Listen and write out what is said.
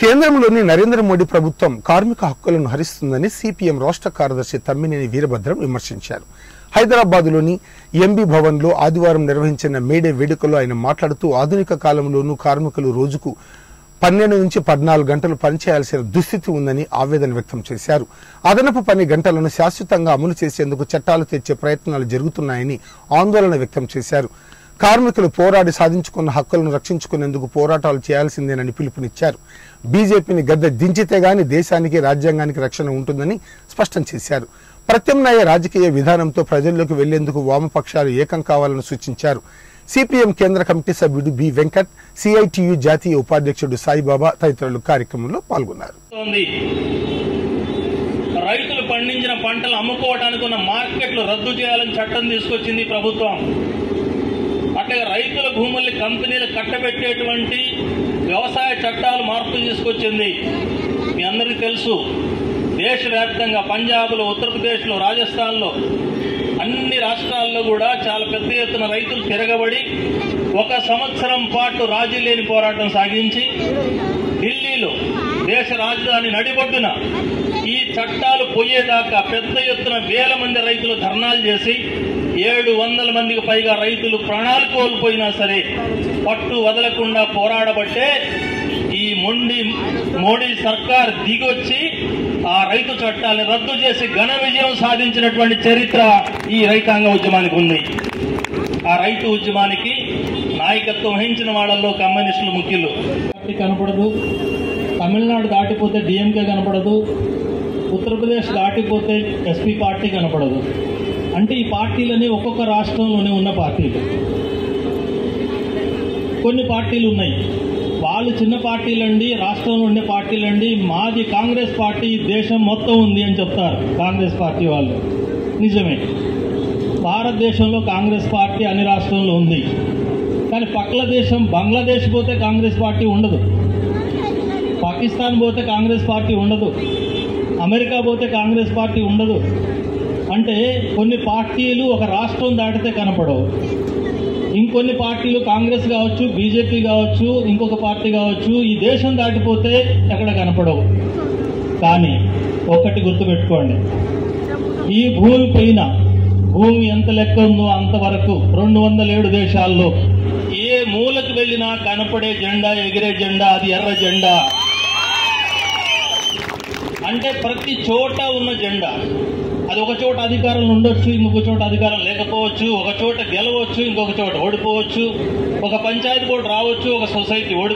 కేంద్రంలోని నరేంద్ర మోడీ ప్రభుత్వం కార్మిక హక్కులను హరిస్తుందని సిపిఎం రాష్ట్ర కార్యదర్శి తమ్మినేని వీరభద్రం విమర్శించారు. హైదరాబాద్లోని ఎంబీ భవన్లో ఆదివారం నిర్వహించిన మేడే వేడుకలో ఆయన మాట్లాడుతూ ఆధునిక కాలంలోనూ కార్మికులు రోజుకు పన్నెండు నుంచి పద్నాలుగు గంటలు పనిచేయాల్సిన దుస్థితి ఉందని ఆవేదన వ్యక్తం చేశారు. అదనపు పని గంటలను శాశ్వతంగా అమలు చేసేందుకు చట్టాలు తెచ్చే ప్రయత్నాలు జరుగుతున్నాయని ఆందోళన వ్యక్తం చేశారు. కార్మికులు పోరాడి సాధించుకున్న హక్కులను రక్షించుకునేందుకు పోరాటాలు చేయాల్సిందేనని పిలుపునిచ్చారు. బీజేపీని గద్దె దించితే గాని దేశానికి రాజ్యాంగానికి రక్షణ ఉంటుందని స్పష్టం చేశారు. ప్రత్యామ్నాయ రాజకీయ విధానంతో ప్రజల్లోకి వెళ్ళేందుకు వామపక్షాలు ఏకం కావాలని సూచించారు. సిపిఎం కేంద్ర కమిటీ సభ్యుడు బి వెంకట్ సిఐటియు జాతీయ ఉపాధ్యక్షుడు సాయిబాబా తదితరులు కార్యక్రమంలో పాల్గొన్నారు. రైతులు పండించిన పంటలు అమ్ముకోవడానికి ఉన్న మార్కెట్లు రద్దు చేయాలని చట్టం తీసుకొచ్చింది ప్రభుత్వం. అట్లాగే రైతుల భూముల్ని కంపెనీలు కట్టబెట్టేటువంటి వ్యవసాయ చట్టాలు మార్పు తీసుకొచ్చింది. మీ అందరికీ తెలుసు దేశవ్యాప్తంగా పంజాబ్లో ఉత్తరప్రదేశ్లో రాజస్థాన్లో అన్ని రాష్ట్రాల్లో కూడా చాలా పెద్ద ఎత్తున రైతులు తిరగబడి ఒక సంవత్సరం పాటు రాజీ లేని పోరాటం సాగించి ఢిల్లీలో దేశ రాజధాని నడిబొడ్డున ఈ చట్టాలు పోయేదాకా పెద్ద ఎత్తున వేల మంది రైతులు ధర్నాలు చేసి ఏడు వందల మందికి పైగా రైతులు ప్రాణాలు కోల్పోయినా సరే పట్టు వదలకుండా పోరాడబట్టే ఈ మొండి మోడీ సర్కార్ దిగొచ్చి ఆ రైతు చట్టాన్ని రద్దు చేసి ఘన విజయం సాధించినటువంటి చరిత్ర ఈ రైతాంగ ఉద్యమానికి ఉంది. ఆ రైతు ఉద్యమానికి నాయకత్వం వహించిన వాళ్ళల్లో కమ్యూనిస్టులు ముఖ్యులు. కనపడదు. తమిళనాడు దాటిపోతే డిఎంకే కనపడదు. ఉత్తరప్రదేశ్ దాటిపోతే ఎస్పీ పార్టీ కనపడదు. అంటే ఈ పార్టీలన్నీ ఒక్కొక్క రాష్ట్రంలోనే ఉన్న పార్టీలు. కొన్ని పార్టీలు ఉన్నాయి. వాళ్ళు చిన్న పార్టీలండి రాష్ట్రంలో ఉండే పార్టీలండి. మాది కాంగ్రెస్ పార్టీ దేశం మొత్తం ఉంది అని చెప్తారు కాంగ్రెస్ పార్టీ వాళ్ళు. నిజమే. భారతదేశంలో కాంగ్రెస్ పార్టీ అన్ని రాష్ట్రంలో ఉంది. కానీ పక్కల దేశం బంగ్లాదేశ్ పోతే కాంగ్రెస్ పార్టీ ఉండదు. పాకిస్తాన్ పోతే కాంగ్రెస్ పార్టీ ఉండదు. అమెరికా పోతే కాంగ్రెస్ పార్టీ ఉండదు. అంటే కొన్ని పార్టీలు ఒక రాష్ట్రం దాటితే కనపడవు. ఇంకొన్ని పార్టీలు కాంగ్రెస్ కావచ్చు బీజేపీ కావచ్చు ఇంకొక పార్టీ కావచ్చు ఈ దేశం దాటిపోతే ఎక్కడ కనపడవు. కానీ ఒక్కటి గుర్తుపెట్టుకోండి. ఈ భూమి పైన భూమి ఎంత లెక్క ఉందో అంతవరకు రెండు వందల ఏడు దేశాల్లో ఏ మూలకు వెళ్ళినా కనపడే జెండా ఎగిరే జెండా అది ఎర్ర జెండా. అంటే ప్రతి చోట ఉన్న జెండా. అది ఒక చోట అధికారం ఉండొచ్చు ఇంకొక చోట అధికారం లేకపోవచ్చు ఒక చోట గెలవచ్చు ఇంకొక చోట ఓడిపోవచ్చు ఒక పంచాయతీ బోర్డు రావచ్చు ఒక సొసైటీ ఓడి